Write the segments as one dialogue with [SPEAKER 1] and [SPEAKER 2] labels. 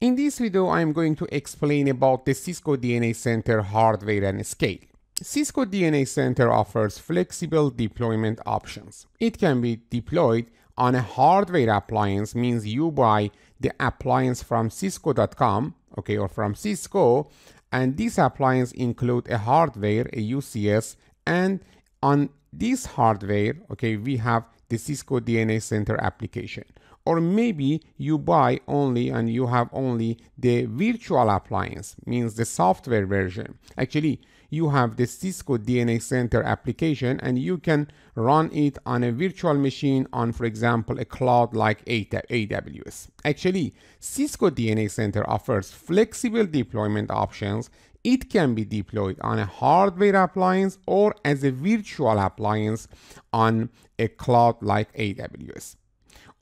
[SPEAKER 1] In this video, I'm going to explain about the Cisco DNA Center hardware and scale. Cisco DNA Center offers flexible deployment options. It can be deployed on a hardware appliance, means you buy the appliance from cisco.com, okay, or from Cisco, and this appliance include a hardware, a UCS, and on this hardware, okay, we have the Cisco DNA Center application or maybe you buy only and you have only the virtual appliance means the software version. Actually you have the Cisco DNA Center application and you can run it on a virtual machine on for example a cloud like AWS actually Cisco DNA Center offers flexible deployment options. It can be deployed on a hardware appliance or as a virtual appliance on a cloud like AWS.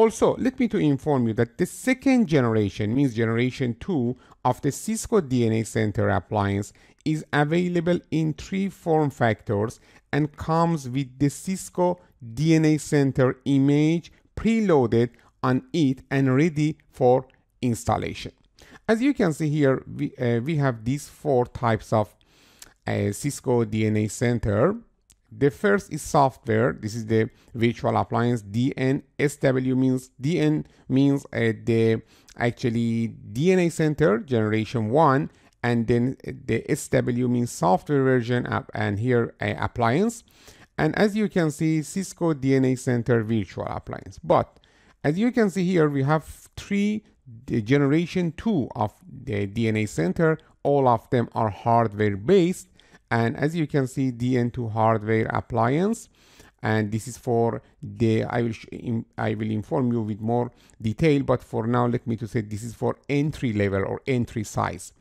[SPEAKER 1] Also, let me to inform you that the second generation, means generation 2 of the Cisco DNA Center appliance is available in three form factors and comes with the Cisco DNA Center image preloaded on it and ready for installation. As you can see here, we, uh, we have these four types of uh, Cisco DNA Center the first is software. This is the virtual appliance. DNSW means DN means uh, the actually DNA center generation one, and then the SW means software version app, and here uh, appliance. And as you can see, Cisco DNA Center virtual appliance. But as you can see here, we have three generation two of the DNA Center. All of them are hardware based and as you can see DN2 hardware appliance. And this is for the I will I will inform you with more detail but for now let me to say this is for entry level or entry size.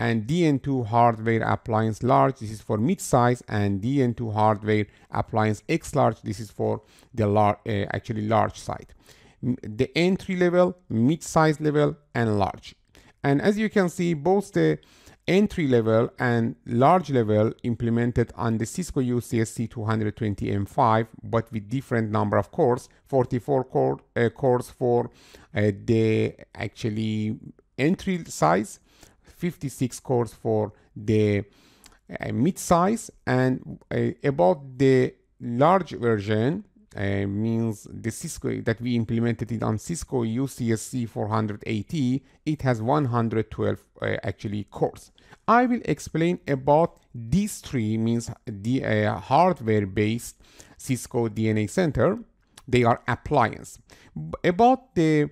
[SPEAKER 1] And DN2 hardware appliance large this is for mid size and DN2 hardware appliance X large this is for the large uh, actually large side. The entry level mid size level and large. And as you can see both the entry level and large level implemented on the Cisco UCS C220M5 but with different number of cores 44 core, uh, cores for uh, the actually entry size 56 cores for the uh, mid size and uh, about the large version uh, means the Cisco that we implemented it on Cisco UCSC 480 it has 112 uh, actually cores. I will explain about these three means the uh, hardware based Cisco DNA center. They are appliance. About the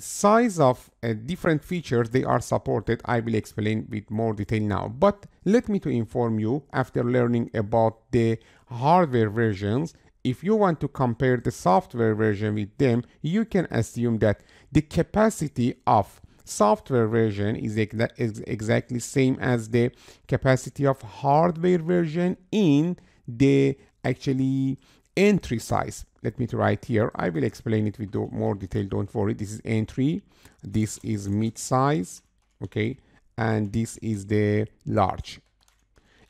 [SPEAKER 1] size of uh, different features they are supported. I will explain with more detail now. But let me to inform you after learning about the hardware versions if you want to compare the software version with them, you can assume that the capacity of software version is, is exactly same as the capacity of hardware version in the actually entry size. Let me write here. I will explain it with more detail. Don't worry. This is entry. This is mid size. Okay. And this is the large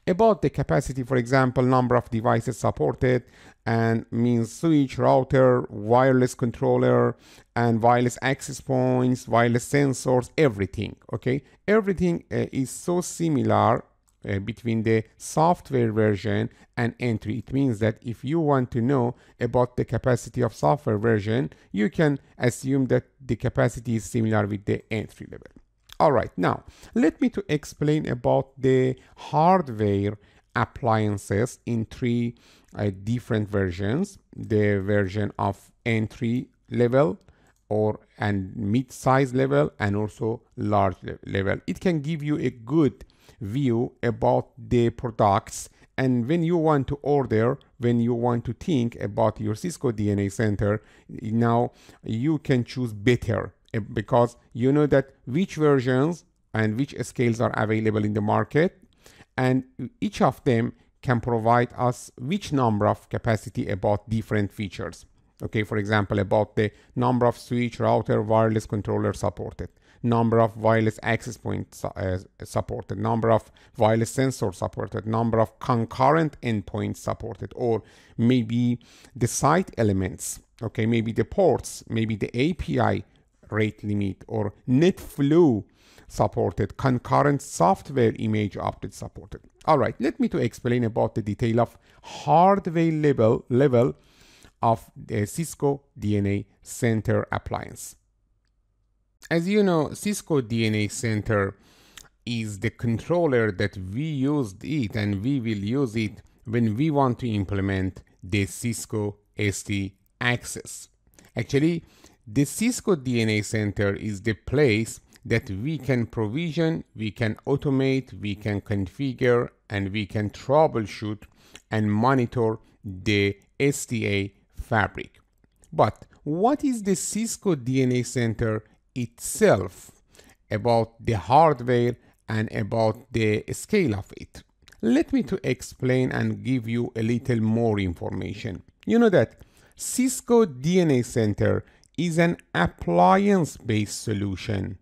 [SPEAKER 1] about the capacity, for example, number of devices supported and means switch, router, wireless controller, and wireless access points, wireless sensors, everything, okay? Everything uh, is so similar uh, between the software version and entry. It means that if you want to know about the capacity of software version, you can assume that the capacity is similar with the entry level. All right, now let me to explain about the hardware appliances in three uh, different versions. The version of entry level or and mid-size level and also large level. It can give you a good view about the products and when you want to order when you want to think about your cisco dna center now you can choose better because you know that which versions and which scales are available in the market and each of them can provide us which number of capacity about different features. Okay for example about the number of switch router wireless controller supported number of wireless access points uh, supported number of wireless sensor supported number of concurrent endpoints supported or maybe the site elements. Okay maybe the ports maybe the api rate limit or NetFlow supported, concurrent software image update supported. All right, let me to explain about the detail of hardware level, level of the Cisco DNA Center appliance. As you know, Cisco DNA Center is the controller that we used it and we will use it when we want to implement the Cisco SD access. Actually, the Cisco DNA Center is the place that we can provision, we can automate, we can configure, and we can troubleshoot and monitor the SDA fabric. But what is the Cisco DNA Center itself about the hardware and about the scale of it? Let me to explain and give you a little more information. You know that Cisco DNA Center is an appliance-based solution.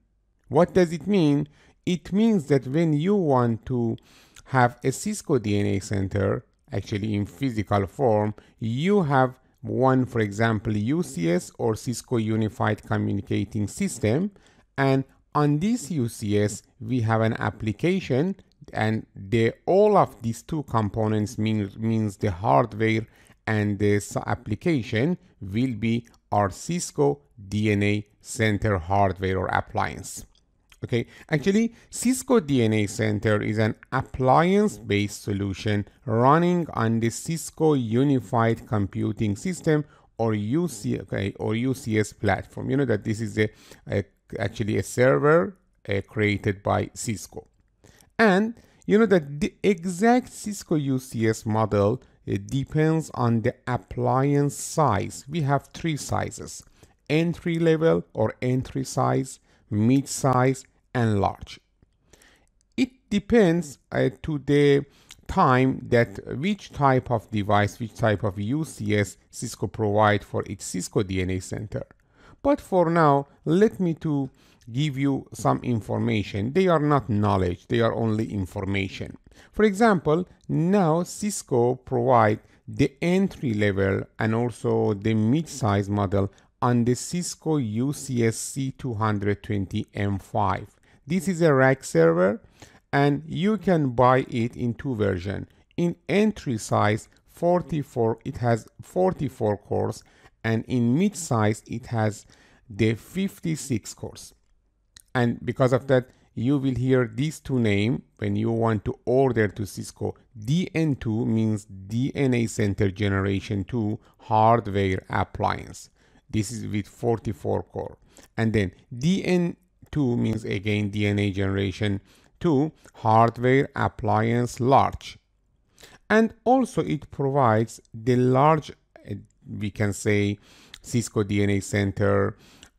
[SPEAKER 1] What does it mean? It means that when you want to have a Cisco DNA Center, actually in physical form, you have one, for example, UCS or Cisco Unified Communicating System. And on this UCS, we have an application and the all of these two components mean, means the hardware and this application will be our Cisco DNA Center hardware or appliance. Okay, actually, Cisco DNA Center is an appliance-based solution running on the Cisco Unified Computing System or UC, okay, or UCS platform. You know that this is a, a actually a server uh, created by Cisco. And you know that the exact Cisco UCS model depends on the appliance size. We have three sizes, entry level or entry size, mid size, and large. It depends uh, to the time that which type of device, which type of UCS Cisco provide for its Cisco DNA Center. But for now, let me to give you some information. They are not knowledge, they are only information. For example, now Cisco provide the entry level and also the mid-size model on the Cisco UCS C220M5. This is a rack server and you can buy it in two versions. In entry size 44, it has 44 cores and in mid size it has the 56 cores and because of that you will hear these two names when you want to order to Cisco. DN2 means DNA Center Generation 2 hardware appliance. This is with 44 core. And then DN2 means again DNA Generation 2 hardware appliance large. And also it provides the large, uh, we can say Cisco DNA Center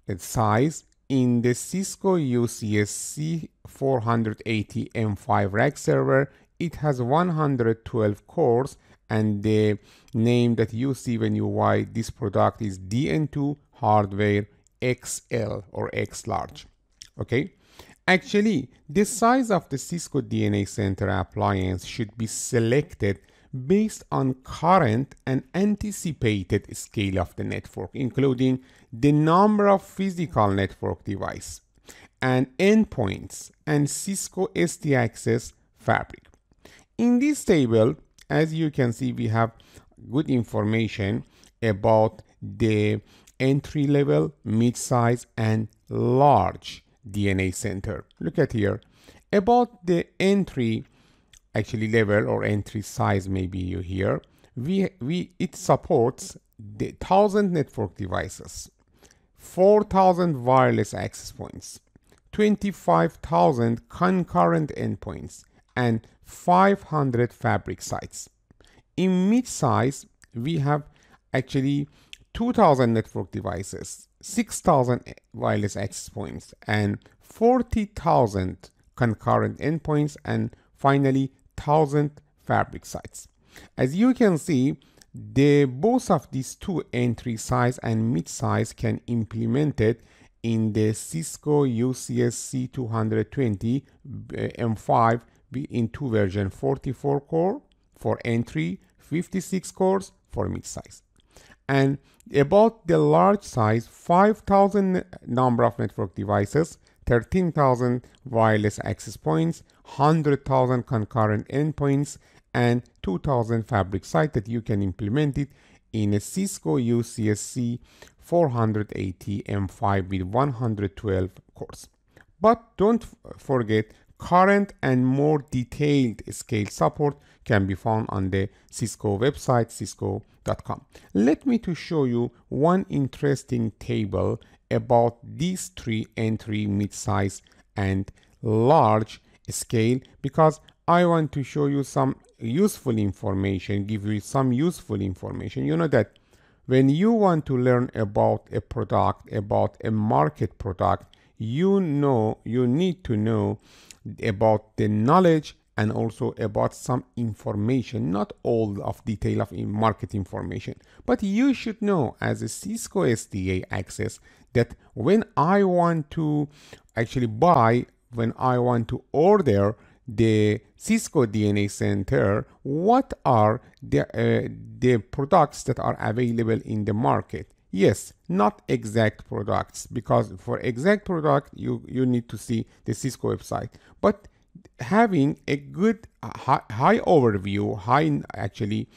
[SPEAKER 1] uh, size in the Cisco UCS C480 M5 rack server, it has 112 cores and the name that you see when you buy this product is DN2 hardware XL or X large. Okay. Actually, the size of the Cisco DNA Center appliance should be selected based on current and anticipated scale of the network, including the number of physical network device and endpoints and Cisco SD access fabric. In this table, as you can see, we have good information about the entry level, mid-size and large DNA center. Look at here. About the entry actually level or entry size maybe you hear. We we it supports the 1000 network devices 4000 wireless access points 25000 concurrent endpoints and 500 fabric sites. In mid size we have actually 2000 network devices 6000 wireless access points and 40000 concurrent endpoints and finally 1000 fabric sites. As you can see, the both of these two entry size and mid size can implemented in the Cisco UCS C220 M5 in two version 44 core for entry 56 cores for mid size And about the large size, 5,000 number of network devices, 13,000 wireless access points, 100,000 concurrent endpoints, and 2000 fabric sites that you can implement it in a Cisco UCSC 480 M5 with 112 cores. But don't forget current and more detailed scale support can be found on the Cisco website cisco.com. Let me to show you one interesting table about these three entry, mid-size and large scale because I want to show you some useful information, give you some useful information. You know that when you want to learn about a product, about a market product, you know, you need to know about the knowledge and also about some information, not all of detail of market information, but you should know as a Cisco SDA access that when I want to actually buy, when I want to order the Cisco DNA Center, what are the, uh, the products that are available in the market? Yes, not exact products, because for exact product, you, you need to see the Cisco website. But having a good high, high overview, high actually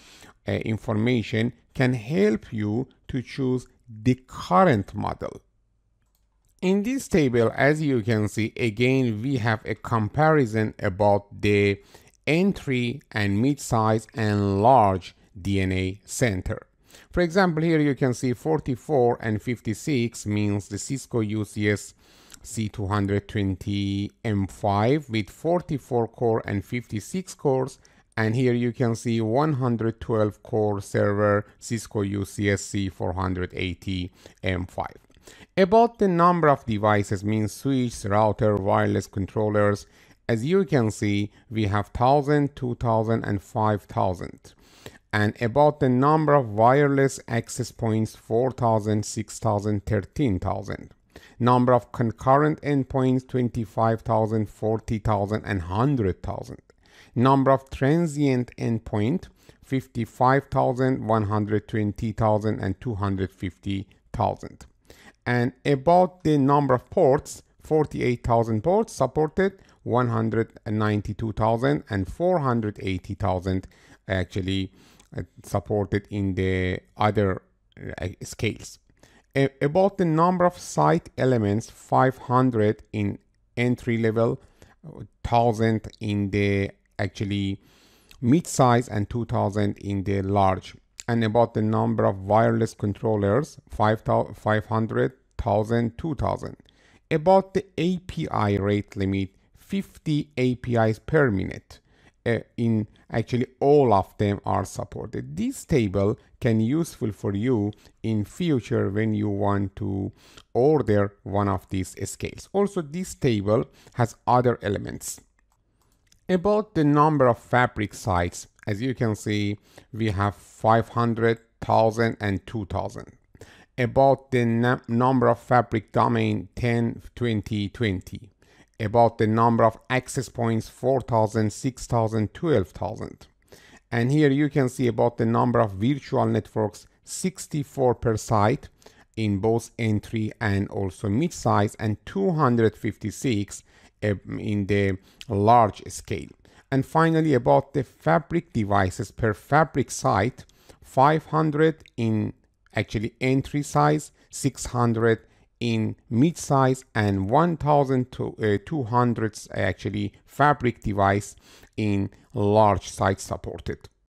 [SPEAKER 1] uh, information can help you to choose the current model. In this table, as you can see, again, we have a comparison about the entry and mid-size and large DNA center. For example, here you can see 44 and 56 means the Cisco UCS C220 M5 with 44 core and 56 cores and here you can see 112 core server Cisco UCS C480 M5. About the number of devices means switch, router, wireless controllers. As you can see, we have 1000, 2000 and 5000. And about the number of wireless access points, 4000, 6000, 13,000. Number of concurrent endpoints, 25,000, 40,000 and 100,000. Number of transient endpoint, 55,000, 120,000 and 250,000 and about the number of ports 48,000 ports supported 192,000 and 480,000 actually uh, supported in the other uh, scales. A about the number of site elements 500 in entry level 1000 in the actually mid size and 2000 in the large and about the number of wireless controllers 500 1000 2000 about the api rate limit 50 apis per minute. Uh, in actually all of them are supported. This table can useful for you in future when you want to order one of these scales. Also this table has other elements. About the number of fabric sites as you can see we have 500 1000 and 2000 about the number of fabric domain 10 20 20 about the number of access points 4000 6000 12000 and here you can see about the number of virtual networks 64 per site in both entry and also mid-size and 256 eh, in the large scale and finally about the fabric devices per fabric site, 500 in actually entry size, 600 in mid size and 1200 uh, actually fabric device in large site supported.